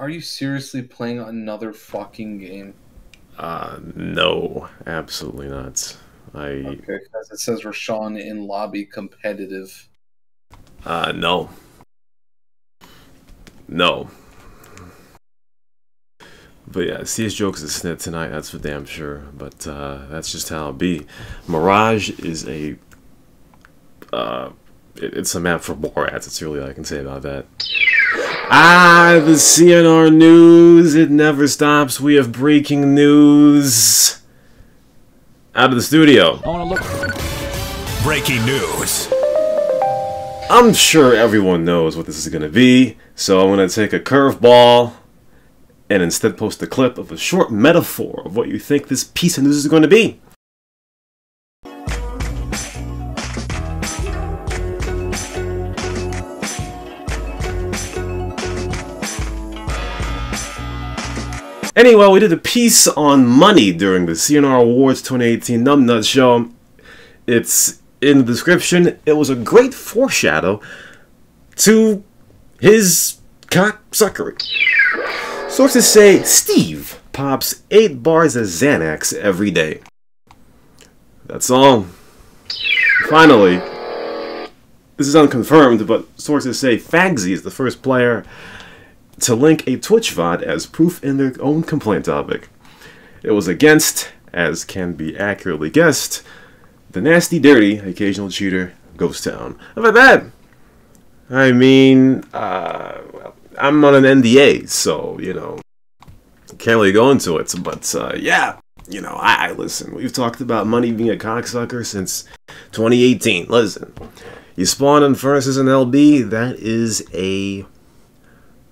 are you seriously playing another fucking game? Uh, no, absolutely not. I Okay, because it says Rashon in lobby competitive. uh no. No. But yeah, CS Jokes is snit tonight, that's for damn sure. But uh, that's just how it be. Mirage is a uh it- it's a map for Borat, it's really all I can say about that. Ah, the CNR news, it never stops. We have breaking news. Out of the studio. I want to look. Breaking news. I'm sure everyone knows what this is going to be, so I'm going to take a curveball and instead post a clip of a short metaphor of what you think this piece of news is going to be. Anyway, we did a piece on money during the CNR Awards 2018 Numbnut Show. It's in the description. It was a great foreshadow to his cocksuckery. Sources say Steve pops eight bars of Xanax every day. That's all. Finally, this is unconfirmed, but sources say Fagsy is the first player to link a Twitch VOD as proof in their own complaint topic. It was against, as can be accurately guessed, the nasty, dirty, occasional cheater, Ghost Town. How about that? I mean, uh, well, I'm on an NDA, so, you know, can't really go into it, but, uh, yeah, you know, I, I listen, we've talked about money being a cocksucker since 2018. Listen, you spawn in furnaces in LB, that is a,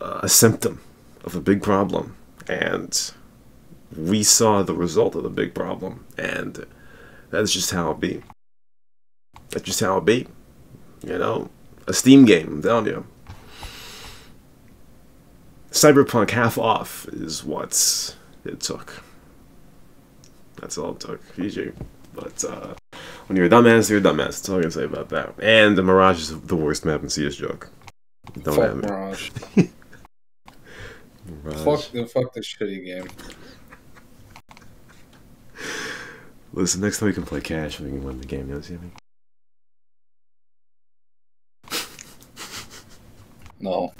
a symptom of a big problem, and we saw the result of the big problem, and that's just how it be. That's just how it be. You know, a Steam game, I'm telling you. Cyberpunk half off is what it took. That's all it took. GG. But uh, when you're a dumbass, you're a dumbass. That's all I can say about that. And the Mirage is the worst map in CS Joke. Don't fuck have me. Mirage. Mirage. Fuck, fuck this shitty game. Listen, next time we can play Cache, we can win the game. You know what I'm saying? No.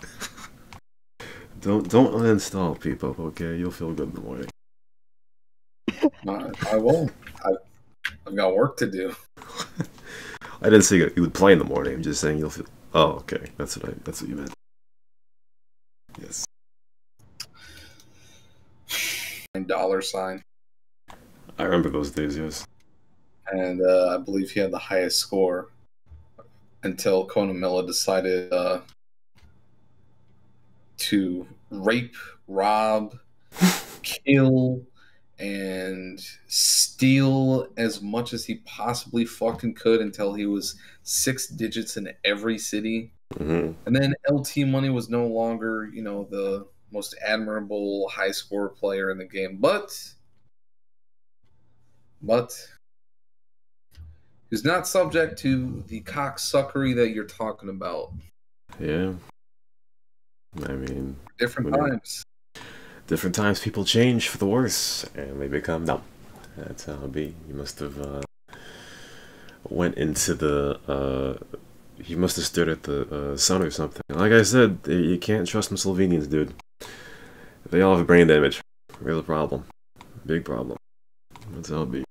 Don't don't uninstall people, okay? You'll feel good in the morning. I, I won't. I, I've got work to do. I didn't say you would play in the morning. I'm just saying you'll feel. Oh, okay. That's what I. That's what you meant. Yes. And dollar sign. I remember those days. Yes. And uh, I believe he had the highest score until Conan Miller decided uh, to rape, rob, kill, and steal as much as he possibly fucking could until he was six digits in every city. hmm And then LT Money was no longer, you know, the most admirable high score player in the game, but but he's not subject to the cocksuckery that you're talking about. Yeah. I mean, Different times. different times people change for the worse, and they become dumb. That's how it be. You must have uh, went into the. Uh, you must have stared at the uh, sun or something. Like I said, you can't trust them Slovenians, dude. They all have brain damage. Real problem. Big problem. That's how it be.